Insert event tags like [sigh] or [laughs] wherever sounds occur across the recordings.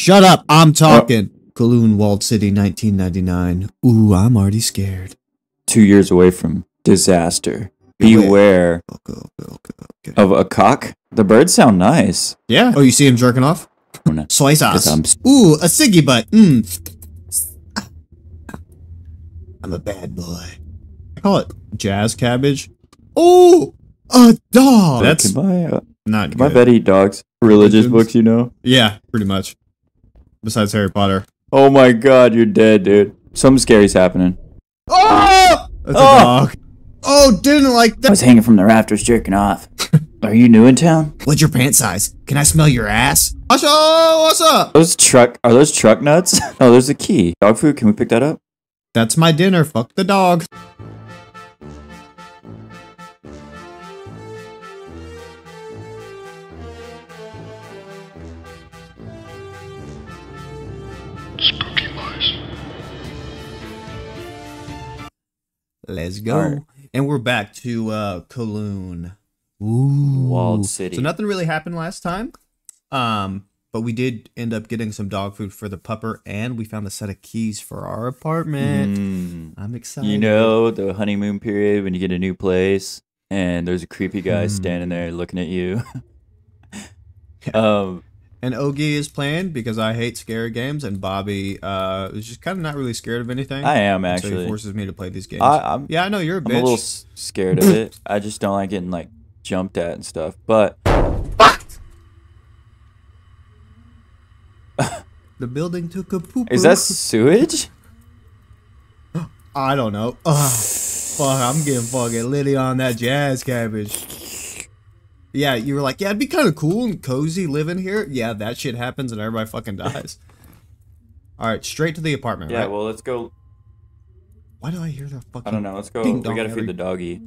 Shut up. I'm talking. Kowloon Walled City 1999. Ooh, I'm already scared. Two years away from disaster. Beware. Okay, okay, okay, of a cock. The birds sound nice. Yeah. Oh, you see him jerking off? Oh. Soy sauce. Ooh, a ciggy butt. Mmm. I'm a bad boy. I call it jazz cabbage. Oh, a dog. That's can my, uh, not can my good. vet eat dogs? Religious Religions? books, you know? Yeah, pretty much. Besides Harry Potter. Oh my god, you're dead, dude. Something scary's happening. Oh! That's a Oh! dog. Oh, didn't like that. I was hanging from the rafters jerking off. [laughs] Are you new in town? What's your pant size? Can I smell your ass? What's up? What's up? Those truck are those truck nuts? [laughs] oh, there's a key. Dog food, can we pick that up? That's my dinner. Fuck the dog. Let's go. Alright. And we're back to uh Kowloon. Ooh. Walled City. So nothing really happened last time. Um, but we did end up getting some dog food for the pupper and we found a set of keys for our apartment. Mm. I'm excited. You know the honeymoon period when you get a new place and there's a creepy guy Hmm. standing there looking at you. [laughs] [laughs] um, And Ogie is playing because I hate scary games and Bobby uh is just kind of not really scared of anything. I am So he actually. forces me to play these games. I, I'm, yeah, I know you're a I'm bitch. a little scared of [laughs] it. I just don't like getting like jumped at and stuff. But The building took a poop. is that sewage? [gasps] I don't know. Ugh. fuck, I'm getting fucking litty on that jazz cabbage. Yeah, you were like, yeah, it'd be kind of cool and cozy living here. Yeah, that shit happens and everybody fucking [laughs] dies. All right, straight to the apartment. Yeah. right? Well, let's go. Why do I hear the fucking? I don't know. Let's go. We gotta every- feed the doggy.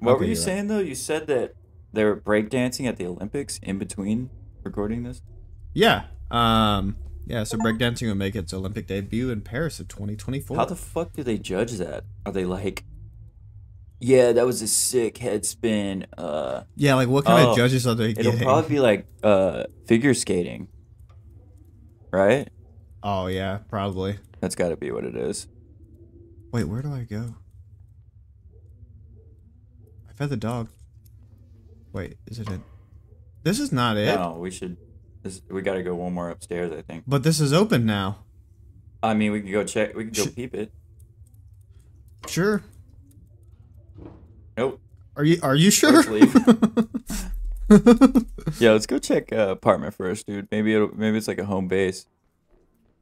What were Okay, you you're right. saying though? You said that they were breakdancing at the Olympics in between recording this. Yeah. Um. Yeah. So breakdancing will make its Olympic debut in Paris in 2024. How the fuck do they judge that? Are they like, yeah, that was a sick head spin. Uh, yeah. Like, what kind Oh, of judges are they it'll getting? probably be like uh figure skating, right? Oh yeah, probably. That's got to be what it is. Wait, where do I go? I fed the dog. Wait, is it in? This is not it. No, we should. This, we got to go one more upstairs. I think. But this is open now. I mean, we could go check. We could go Sh- peep it. Sure. Nope. Are you Are you sure? [laughs] Yeah, let's go check uh, apartment first, dude. Maybe it'll, maybe it's like a home base.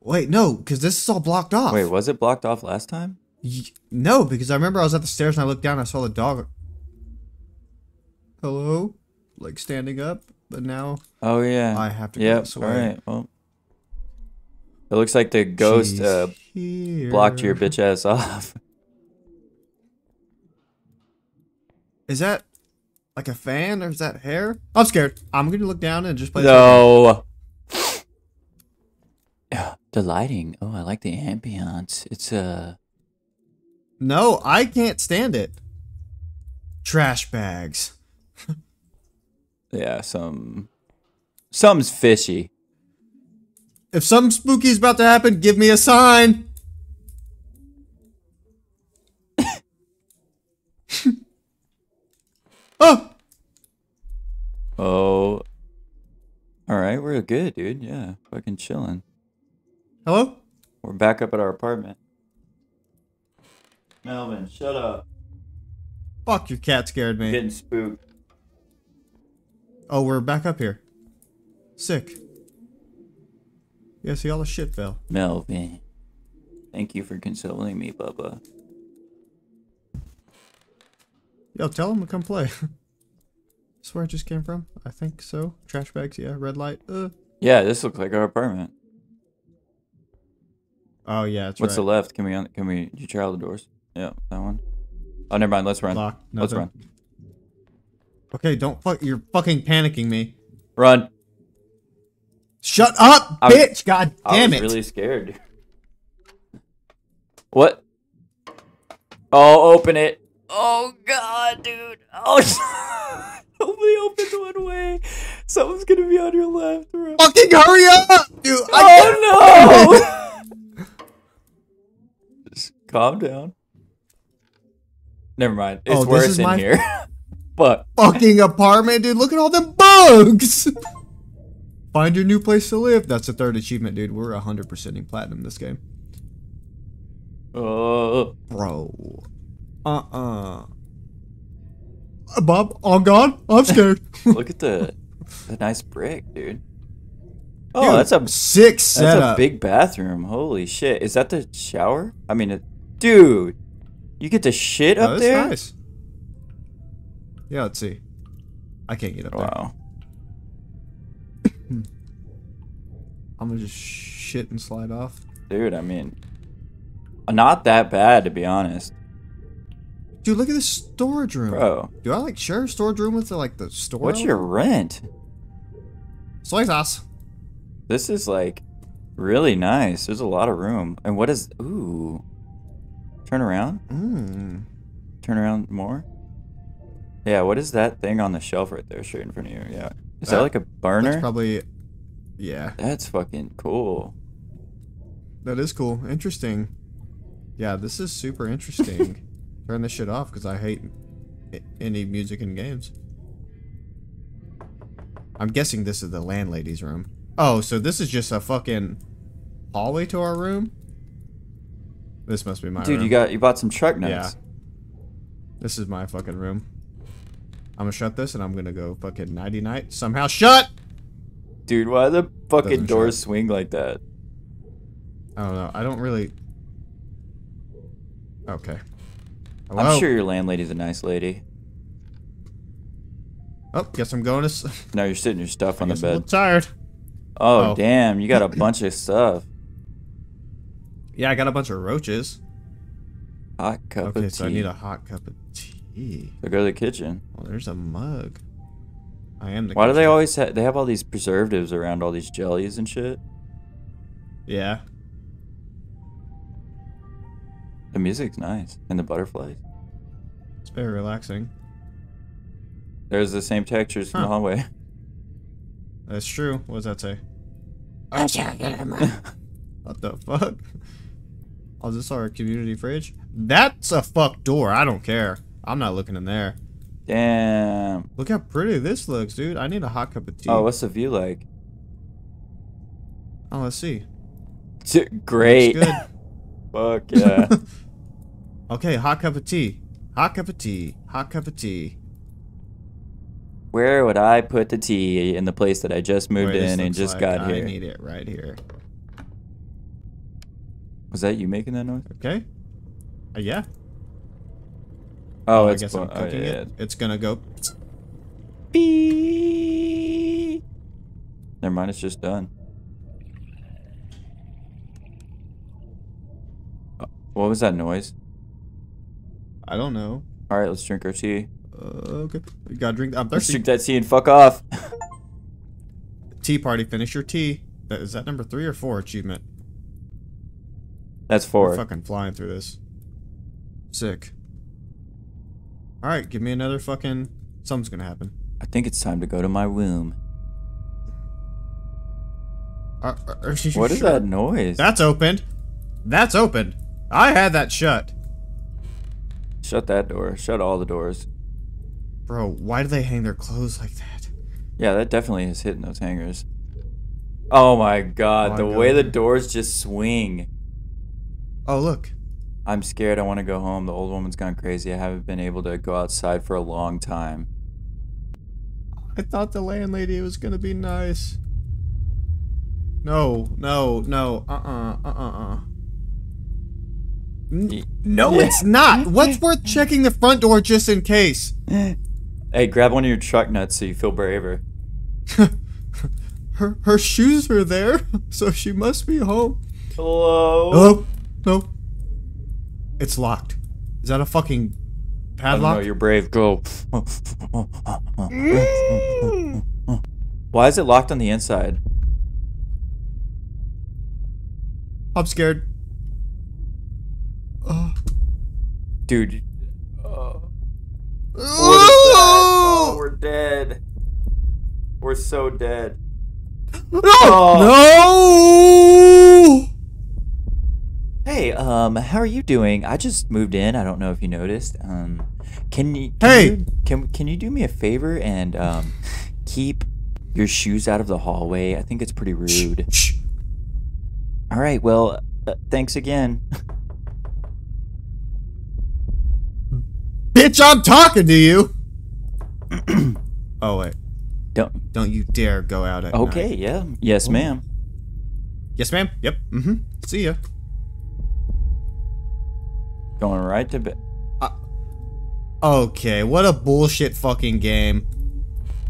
Wait, no, because this is all blocked off. Wait, was it blocked off last time? Y- no, because I remember I was at the stairs and I looked down and I saw the dog. Hello, like standing up, but now Oh yeah. I have to go Yep. this All right. Well, it looks like the ghost uh, blocked your bitch ass [laughs] off. Is that like a fan or is that hair? I'm scared. I'm gonna look down and just play. No. Yeah, [sighs] the lighting. Oh, I like the ambiance. It's uh No, I can't stand it. Trash bags. [laughs] yeah, some something's fishy. If something spooky is about to happen, give me a sign. [laughs] oh, Oh. All right, we're good, dude. Yeah, fucking chilling. hello. We're back up at our apartment. Melvin, shut up. Fuck, your cat scared me. Getting spooked. Oh, we're back up here. Sick. Yeah, see all the shit fell. Melvin. Thank you for consoling me, Bubba. Yo, tell him to come play. [laughs] That's where I just came from. I think so. Trash bags, yeah. Red light. Uh. Yeah, this looks like our apartment. Oh yeah, that's What's right. the left? Can we un- can we did you try all the doors? Yeah, that one. Oh, never mind. Let's run. Lock. Let's run. Okay, don't fuck. You're fucking panicking me. Run. Shut up, I was- bitch! God I damn was it! really scared. What? Oh, open it. Oh god, dude. Oh, [laughs] only opened one way. Someone's gonna be on your left, bro. Fucking hurry up, dude. oh no! [laughs] Just calm down. Never mind. It's Oh, this worse is in my- here. [laughs] but fucking apartment, dude. Look at all them bugs. Find your new place to live. That's the third achievement, dude. We're 100%ing platinum this game. uh, Bro. Uh-uh. Uh, Bob, on God, I'm scared. [laughs] look at the the nice brick, dude. Oh, Dude, that's a sick that's setup. a big bathroom. Holy shit! Is that the shower? I mean, it, dude, you get to shit Oh, up that's there. nice. Yeah, let's see. I can't get up there. Wow. [clears throat] I'm gonna just shit and slide off. Dude, I mean, not that bad to be honest, Dude, look at this storage room. bro. Do I like share a storage room with like the store? What's your rent? soy sauce? This is like really nice. There's a lot of room. And what is ooh? Turn around. Mmm. Turn around more. Yeah, what is that thing on the shelf right there, straight in front of you? Yeah, is that, That- like a burner? That's probably. Yeah, That's fucking cool. that is cool. Interesting. Yeah, this is super interesting. [laughs] Turn this shit off because I hate any music in games. I'm guessing this is the landlady's room. Oh, so this is just a fucking hallway to our room? This must be my Dude, room. you got you bought some truck nuts. Yeah. This is my fucking room. I'm gonna shut this and I'm gonna go fucking nighty night. Somehow shut! Dude, why the fucking Doesn't doors shut. swing like that? I don't know. I don't really. Okay. Hello? I'm sure your landlady's a nice lady. Oh, guess I'm going to. s- [laughs] Now you're sitting your stuff on the guess I'm a little bed. tired. Oh, Oh. damn, you got a [coughs] bunch of stuff. Yeah, I got a bunch of roaches. Hot cup Okay, of tea. Okay, so I need a hot cup of tea. So go to the kitchen. Well, there's a mug. I am the. Why do they always have? They have all these preservatives around all these jellies and shit. Yeah. The music's nice and the butterflies. It's very relaxing. There's the same textures from the hallway. That's true. What does that say? [laughs] What the fuck? Oh, is this our community fridge? That's a fuck door. I don't care. I'm not looking in there. Damn. Look how pretty this looks, dude. I need a hot cup of tea. Oh, what's the view like? Oh, let's see. T- Great. [laughs] Good. Fuck yeah. [laughs] okay, hot cup of tea. Hot cup of tea. Hot cup of tea. Where would I put the tea in the place that I just moved Wait, in and just like got I here? I need it right here. Was that you making that noise? Okay. Uh, yeah. Oh, I it's guess I'm bu- oh, cooking yeah. it. It's gonna go. Beep. Never mind, it's just done. What was that noise? I don't know. All right, let's drink our tea. Uh, okay. You gotta drink. I'm Let's drink that tea and fuck off. [laughs] Tea party. Finish your tea. That, is that number three or four achievement? That's We're four. fucking flying through this. Sick. All right, give me another fucking. Something's gonna happen. I think it's time to go to my room. Are, are, are you What is sure? that noise? That's opened. That's opened. I had that shut. Shut that door. Shut all the doors. Bro, why do they hang their clothes like that? Yeah, that definitely is hitting those hangers. Oh my god, Oh, the way the doors just swing. Oh, look. I'm scared. I want to go home. The old woman's gone crazy. I haven't been able to go outside for a long time. I thought the landlady was gonna be nice. No, no, no. Uh-uh, uh-uh, uh. Ye- No, it's not. What's worth checking the front door just in case? [laughs] Hey, grab one of your truck nuts so you feel braver. Her her shoes are there, [laughs] so she must be home. Hello? Oh, no. It's locked. Is that a fucking padlock? don't know, padlock? you're brave. Go. Mm. [laughs] Why is it locked on the inside? I'm scared. Dude. Uh, what is that? Oh, we're dead. We're so dead. No! Oh. No! hi. Um, how are you doing? I just moved in. I don't know if you noticed. Um, can you? Can Hey! you, can can you do me a favor and um, keep your shoes out of the hallway? I think it's pretty rude. Shh. All right. Well, uh, thanks again. [laughs] Bitch, I'm talking to you. [clears throat] oh wait, Don't. don't you dare go out at Okay. night. Yeah. Yes, ma'am. Yes, ma'am. Yep. Mm-hmm. See ya. Going right to bed. Okay, what a bullshit fucking game.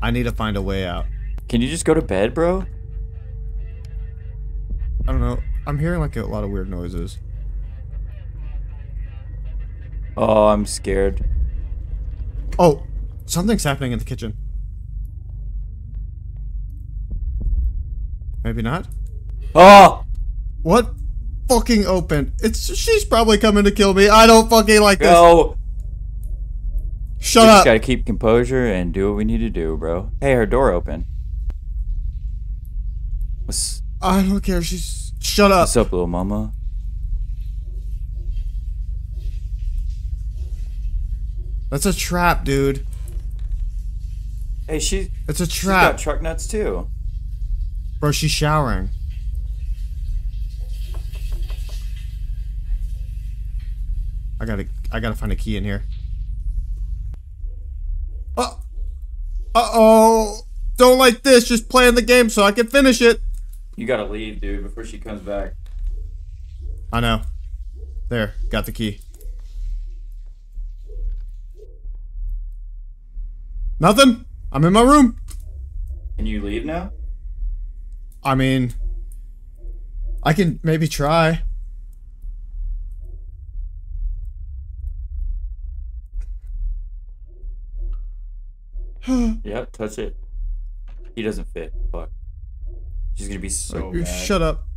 I need to find a way out. Can you just go to bed, bro? I don't know. I'm hearing like a lot of weird noises. Oh, I'm scared. Oh, something's happening in the kitchen. Maybe not. Oh. What fucking opened? It's she's probably coming to kill me. I don't fucking like this. Go. Shut we just up. gotta keep composure and do what we need to do, bro. Hey, her door open. What's I don't care. She's shut up. what's up, little mama? That's a trap, dude. Hey, she It's a she's trap. got truck nuts too. Bro, she's showering. I gotta I gotta find a key in here. Uh uh oh. Don't like this, just playing the game so I can finish it. You gotta leave, dude, before she comes back. I know. There, got the key. Nothing? I'm in my room. Can you leave now? I mean, I can maybe try. [sighs] Yep, touch it. He doesn't fit. Fuck. She's gonna be so mad. Shut up.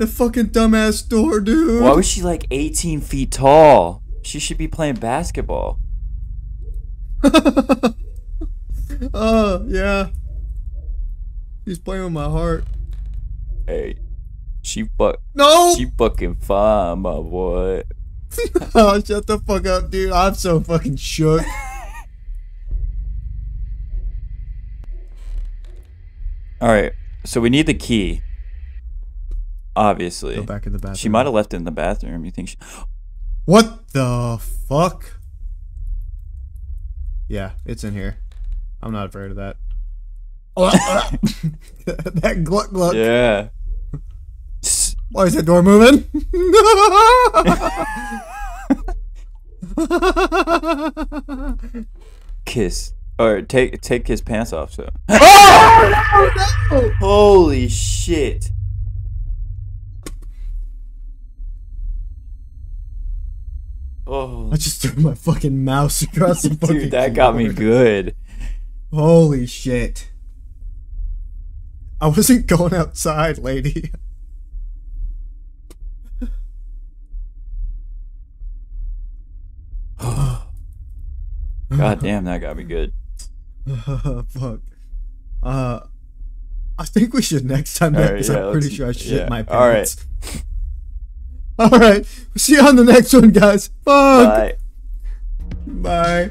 The fucking dumbass door, dude. Why was she like 18 feet tall? She should be playing basketball. Oh, [laughs] yeah. He's playing with my heart. Hey, she fuck. No! She fucking fine, my boy. [laughs] oh, shut the fuck up, dude. I'm so fucking shook. [laughs] All right, so we need the key. Obviously, Go back in the bathroom. she might have left it in the bathroom. You think she? What the fuck? Yeah, it's in here. I'm not afraid of that. Oh, ah, ah. [laughs] that gluck gluck. Yeah. [laughs] Why is that door moving? [laughs] Kiss or take take his pants off. So. oh, no, no. Holy shit! Oh, I just threw my fucking mouse across the [laughs] fucking dude, that got me good. Holy shit. I wasn't going outside, lady. God damn, that got me good. [laughs] Fuck. Uh, I think we should next time All right, because yeah, I'm pretty sure I shit yeah, my all right. All right. See you on the next one, guys. Fuck. Bye. Bye.